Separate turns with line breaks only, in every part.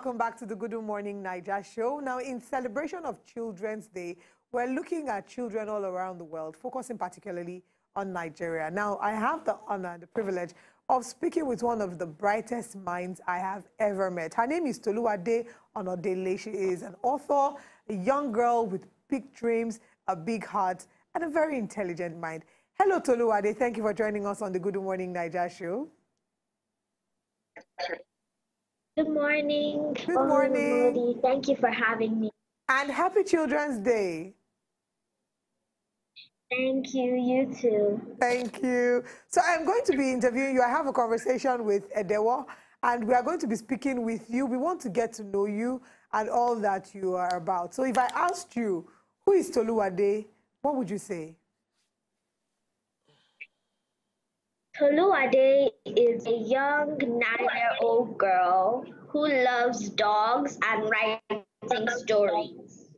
welcome back to the Good Morning Naija show. Now, in celebration of Children's Day, we're looking at children all around the world, focusing particularly on Nigeria. Now, I have the honor and the privilege of speaking with one of the brightest minds I have ever met. Her name is Toluwade Onadele. She is an author, a young girl with big dreams, a big heart, and a very intelligent mind. Hello, Toluwade. Thank you for joining us on the Good Morning Naija show.
Good morning.
Good morning.
Modi. Thank you for having me.
And happy Children's Day.
Thank you. You too.
Thank you. So I'm going to be interviewing you. I have a conversation with Edewo, and we are going to be speaking with you. We want to get to know you and all that you are about. So if I asked you, who is Toluwade, what would you say?
Toluwade is a young nine-year-old girl who loves dogs and writing stories.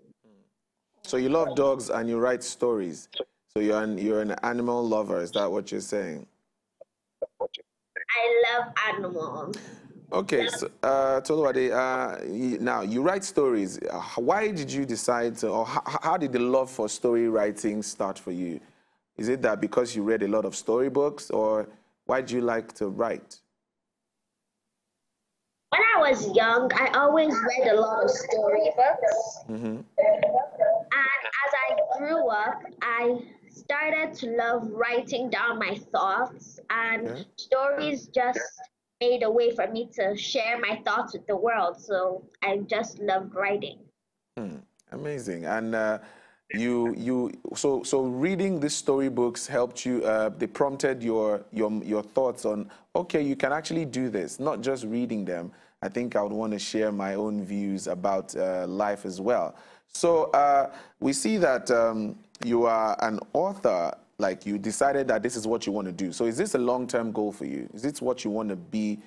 So you love dogs and you write stories. So you're an, you're an animal lover. Is that what you're saying?
I love animals.
Okay, so uh, Toluwade, uh, you- now you write stories. Why did you decide to, or how, how did the love for story writing start for you? Is it that because you read a lot of storybooks, or why do you like to write?
When I was young, I always read a lot of storybooks. And as I grew up, I started to love writing down my thoughts, and
Okay.
stories just made a way for me to share my thoughts with the world. So I just loved writing.
Hmm, amazing. And uh, you, you, so, so reading these storybooks helped you. Uh, they prompted your, your, your thoughts on. Okay, you can actually do this. Not just reading them. I think I would want to share my own views about uh, life as well. So uh, we see that um, you are an author. Like you decided that this is what you want to do. So is this a long-term goal for you? Is this what you want to be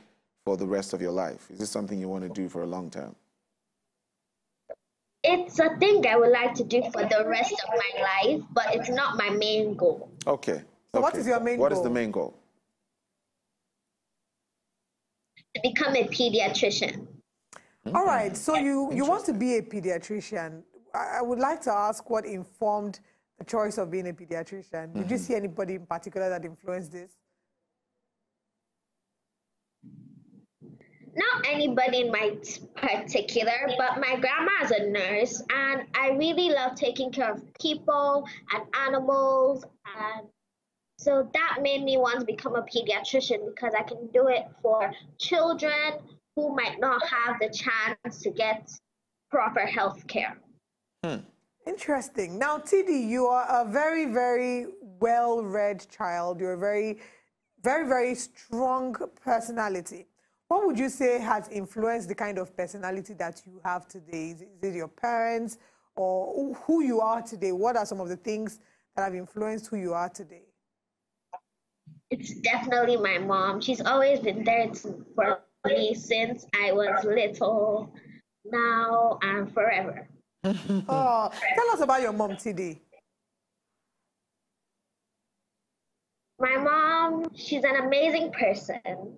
for the rest of your life? Is this something you want to do for a long term?
It's a thing I would like to do for the rest of my life, but it's not my main goal.
Okay.
So what
okay.
is your main goal?
What is the main goal?
To become a pediatrician.
All right, so you, you want to be a pediatrician. I, I would like to ask what informed the choice of being a pediatrician. Did you mm-hmm. see anybody in particular that influenced this?
Not anybody in my particular, but my grandma is a nurse, and I really love taking care of people and animals, and so that made me want to become a pediatrician because I can do it for children who might not have the chance to get proper health care. Hmm.
Interesting. Now, TD, you are a very, very well read child. You're a very, very, very strong personality. What would you say has influenced the kind of personality that you have today? Is it, is it your parents or who- you are today? What are some of the things that have influenced who you are today?
It's definitely my mom. She's always been there for me since I was little, now and forever.
Oh, tell us about your mom, TD.
My mom, she's an amazing person.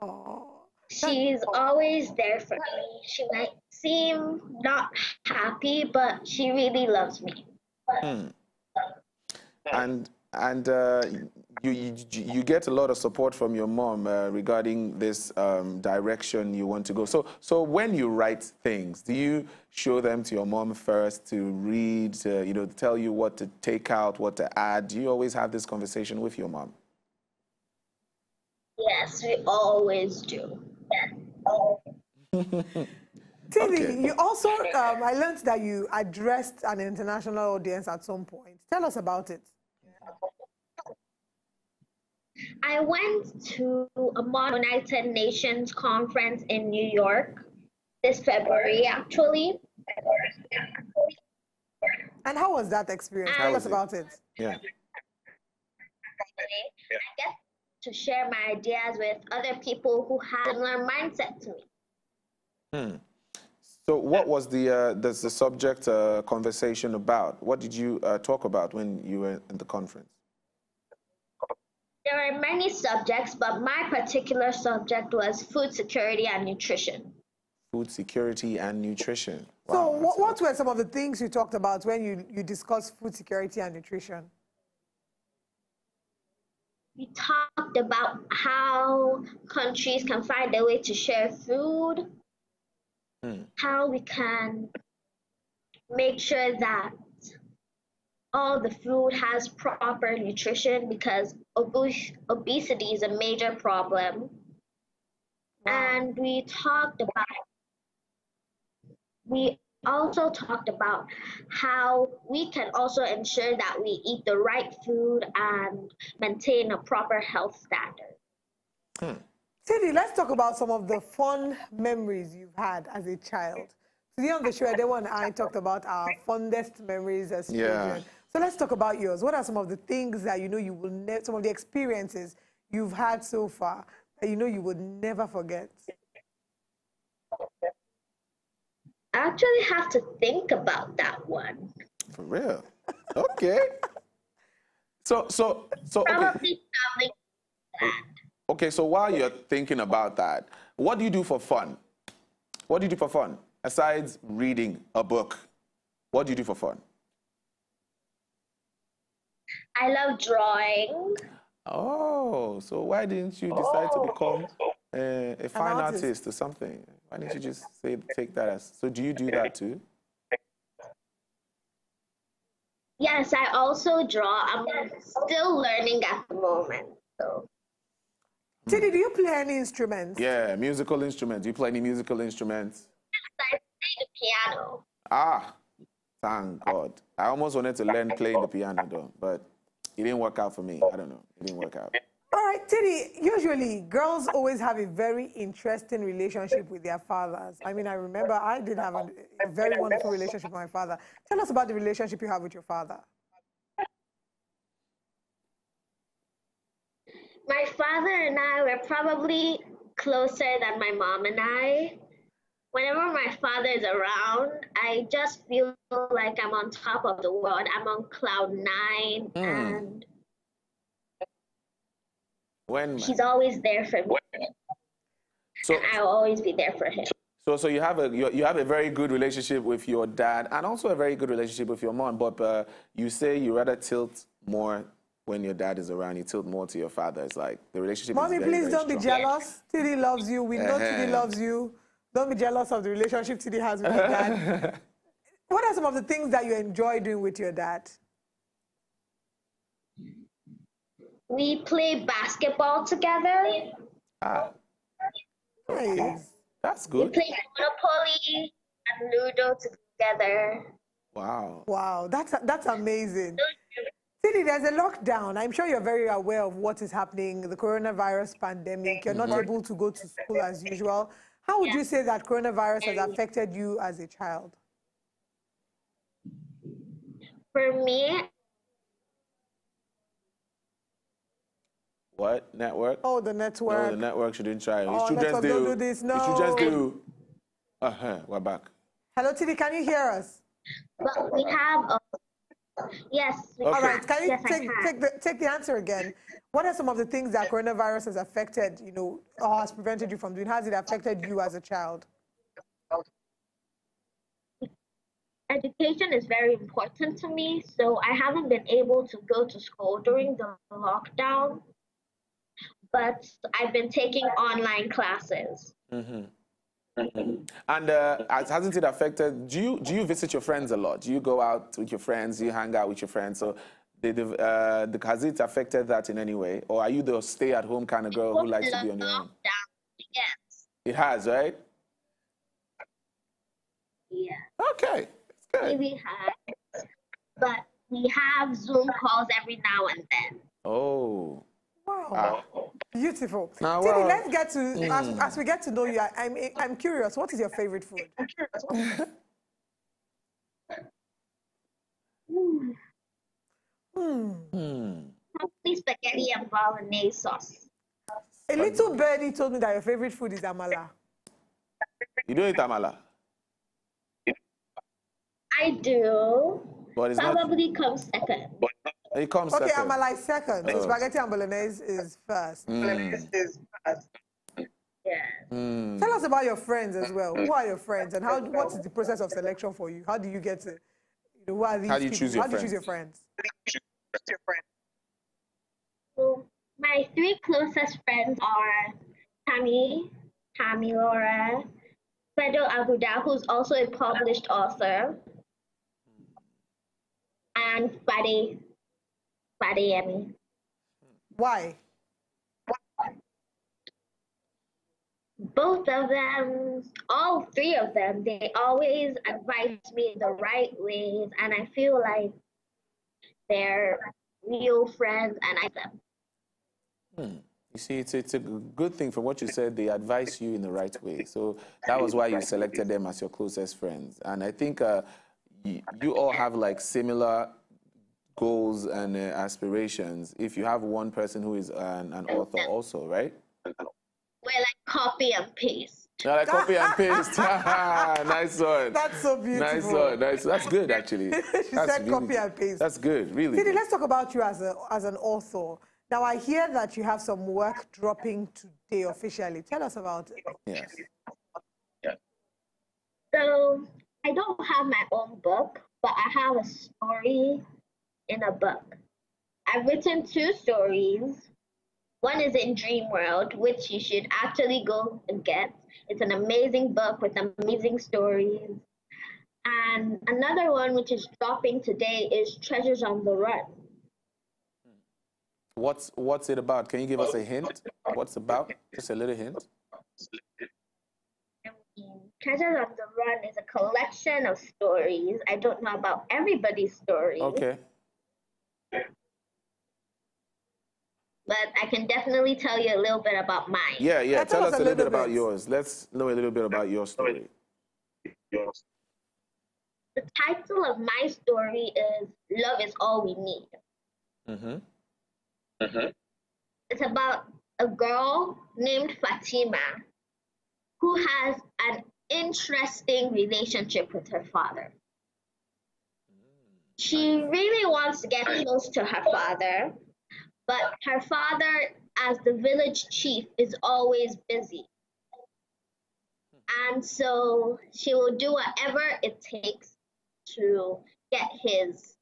Oh,
She's always there for me. She might seem not happy, but she really loves me. Hmm.
And and uh, you, you you get a lot of support from your mom uh, regarding this um, direction you want to go. So so when you write things, do you show them to your mom first to read, to, you know, to tell you what to take out, what to add? Do you always have this conversation with your mom?
Yes, we always do.
TD,
Okay.
you also, um, I learned that you addressed an international audience at some point. Tell us about it.
I went to a Model United Nations conference in New York this February, actually.
And how was that experience?
How
Tell us
it?
about it.
Yeah.
I get to share my ideas with other people who have a similar mindset to me. Hmm.
So what was the uh, the, the subject uh, conversation about? What did you uh, talk about when you were in the conference?
There are many subjects, but my particular subject was food security and nutrition.
Food security and nutrition.
So, what, what were some of the things you talked about when you, you discussed food security and nutrition?
We talked about how countries can find a way to share food,
Hmm.
how we can make sure that all the food has proper nutrition because obes- obesity is a major problem. And we talked about, we also talked about how we can also ensure that we eat the right food and maintain a proper health standard. Hmm.
Teddy, let's talk about some of the fun memories you've had as a child. Today on the show, everyone and I talked about our fondest memories as
Yeah.
children. So let's talk about yours. What are some of the things that you know you will never, some of the experiences you've had so far that you know you would never forget?
I actually have to think about that one.
For real? Okay. so, so, so, okay.
Probably traveling.
Okay, so while you're thinking about that, what do you do for fun? What do you do for fun? Aside reading a book, what do you do for fun?
I love drawing.
Oh, so why didn't you decide to become uh, a fine
artist.
artist or something? Why didn't you just say take that as? So do you do that too?
Yes, I also draw. I'm still learning at the moment. So
Teddy, do you play any instruments?
Yeah, musical instruments. Do you play any musical instruments?
Yes, I play the piano.
Ah, thank God. I almost wanted to learn playing the piano though, but it didn't work out for me. I don't know. It didn't work out.
All right, Teddy, usually girls always have a very interesting relationship with their fathers. I mean, I remember I did have a, a very wonderful relationship with my father. Tell us about the relationship you have with your father.
My father and I were probably closer than my mom and I. Whenever my father is around, I just feel like I'm on top of the world. I'm on cloud nine, hmm. and
When
he's always there for me.
so
and I'll always be there for him.
so so you have a you, you have a very good relationship with your dad and also a very good relationship with your mom, but uh, you say you rather tilt more when your dad is around. You tilt more to your father. It's like the relationship.
Mommy,
is very,
please
very
don't be jealous. Teddy loves you. We know Teddy
Uh-huh.
loves you. Don't be jealous of the relationship Teddy has with your dad. what are some of the things that you enjoy doing with your dad?
We play basketball together.
Ah,
Nice.
that's good.
We play Monopoly and Ludo together.
Wow.
Wow, that's, that's amazing. Teddy, there's a lockdown. I'm sure you're very aware of what is happening, the coronavirus pandemic. You're not able to go to school as usual. How would you say that coronavirus has affected you as a child?
For me,
What network?
Oh, the
No,
network.
the network shouldn't try.
Oh,
you should just
network,
do.
don't do this,
You should just do. Uh huh. We're back.
Hello, Teddy, can you hear us?
but we have a yes. we
Okay.
All right, can you
yes,
take,
can.
take, the, take the answer again? What are some of the things that coronavirus has affected, you know, or has prevented you from doing? How has it affected you as a child?
Education is very important to me, so I haven't been able to go to school during the lockdown. But I've been taking online classes. Mhm.
And uh, has- hasn't it affected? Do you do you visit your friends a lot? Do you go out with your friends? Do you hang out with your friends? So, did the, uh, the, has it affected that in any way, or are you the stay-at-home kind of girl who likes to be on your own?
Yes.
It has, right?
Yeah,
Okay, it's good.
we have. But we have Zoom calls every now and then.
Oh,
Wow. Ah. Beautiful.
Now,
Teddy,
well-
let's get to, hmm. as, as we get to know you, I, I'm, I'm curious, what is your favorite food? Hmm. hmm.
Probably spaghetti and bolognese sauce.
A little birdie told me that your favorite food is amala.
you don't eat amala,
I do.
but it's not.
Probably comes second.
It comes
okay,
second.
Okay, Amala is second.
Oh.
Spaghetti and Bolognese is first.
Mm. Bolognese is first.
Yeah.
Mm.
Tell us about your friends as well. Who are your friends, and how? What is the process of selection for you? How do you get to? You know, who are these
how do you
people?
choose your
how friends? How do you choose your friends?
Your friends. My three closest friends are Tammy, Tammy Laura, Fredo Aguda, who's also a published author, and Buddy 5 a.m.
Why?
Both of them, all three of them, they always advise me the right ways, and I feel like they're real friends, and I them. Hmm.
You see, it's, it's a good thing from what you said. They advise you in the right way. So that was why you selected them as your closest friends. And I think uh, you, you all have like similar goals and uh, aspirations. If you have one person who is an, an author also, right?
We're like copy and paste.
Yeah, like copy and paste. nice one.
That's so beautiful.
Nice one. Nice. That's good, actually.
She
That's
said copy and paste.
That's good, really.
Didi,
good.
let's talk about you as a as an author. Now I hear that you have some work dropping today officially. Tell us about it.
Yes.
So I don't have my own book, but I have a story in a book. I've written two stories. One is in Dream World, which you should actually go and get. It's an amazing book with amazing stories. And another one, which is dropping today, is Treasures on the Run.
What's what's it about? Can you give us a hint? What's about? Just a little hint.
Treasures on the Run is a collection of stories. I don't know about everybody's story.
Okay.
But I can definitely tell you a little bit about mine.
Yeah, yeah.
Yeah,
Tell us a little bit about yours. Let's know a little bit about your story.
The title of my story is Love is All We Need.
Mm-hmm.
It's about a girl named Fatima who has an interesting relationship with her father. She really wants to get close to her father, but her father, as the village chief, is always busy. And so she will do whatever it takes to get his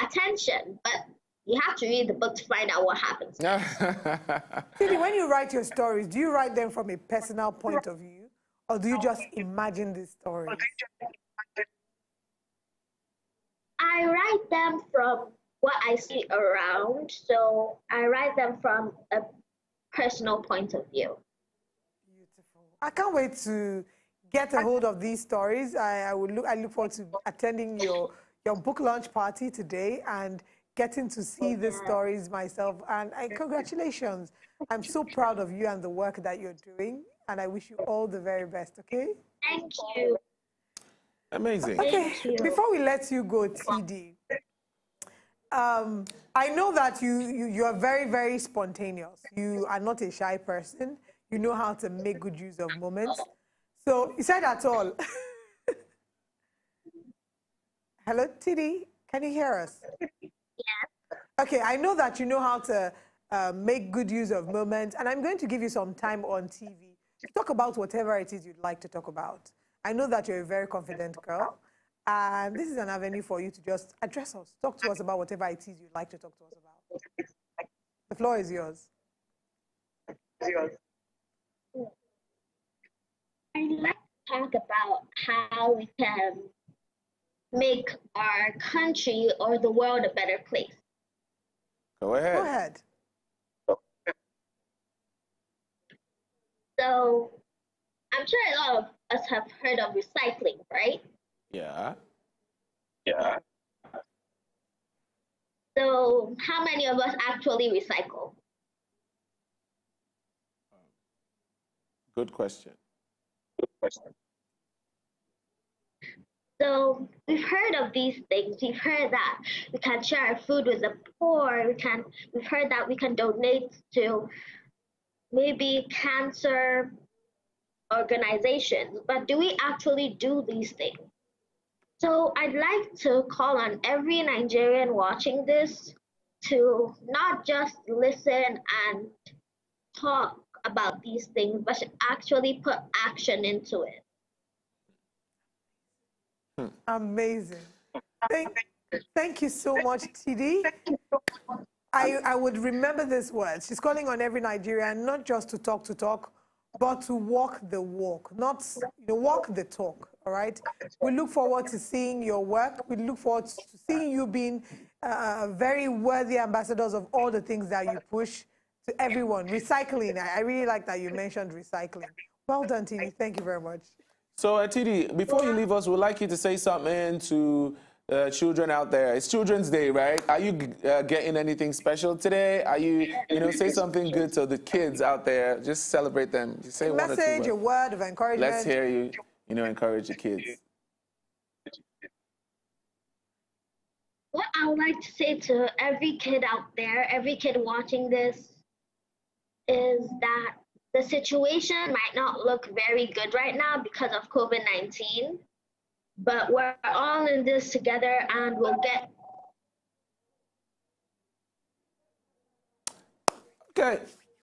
attention. But you have to read the book to find out what happens.
Didi, when you write your stories, do you write them from a personal point of view, or do you just imagine these stories?
I write them from what I see around. So I write them from a personal point of view.
Beautiful. I can't wait to get a hold of these stories. I, I would look. I look forward to attending your your book launch party today and getting to see these stories myself. And I, congratulations! I'm so proud of you and the work that you're doing. And I wish you all the very best. Okay.
Thank you.
Amazing.
Okay. Before we let you go, TD. Um, I know that you, you you are very very spontaneous. You are not a shy person. You know how to make good use of moments. So you said at all. Hello, TD. Can you hear us?
Yes.
Okay, I know that you know how to uh, make good use of moments, and I'm going to give you some time on TV to talk about whatever it is you'd like to talk about. I know that you're a very confident girl, and this is an avenue for you to just address us, talk to us about whatever it is you'd like to talk to us about. The floor is yours.
I'd like to talk about how we can make our country or the world a better place.
Go ahead.
Go ahead.
So I'm sure a lot of us have heard of recycling, right?
Yeah. Yeah.
So how many of us actually recycle?
Good question. Good question.
So we've heard of these things. We've heard that we can share our food with the poor. We can. We've heard that we can donate to maybe cancer organizations. But do we actually do these things? So I'd like to call on every Nigerian watching this to not just listen and talk about these things, but actually put action into it.
Amazing. Thank, thank you so much, TD. I, I would remember this word. She's calling on every Nigerian not just to talk to talk, but to walk the walk, not you know, walk the talk. All right. We look forward to seeing your work. We look forward to seeing you being uh, very worthy ambassadors of all the things that you push to everyone. Recycling. I, really like that you mentioned recycling. Well done, TD. Thank you very much.
So, uh, TD, before you leave us, we'd like you to say something to uh, children out there. It's Children's Day, right? Are you uh, getting anything special today? Are you, you know, say something good to the kids out there. Just celebrate them. Just say
a
one
message,
or two
a word of encouragement.
Let's hear you, you know, encourage the kids.
What I would like to say to every kid out there, every kid watching this, is that the situation might not look very good right now because of COVID 19, but we're all in this together and we'll get.
Okay.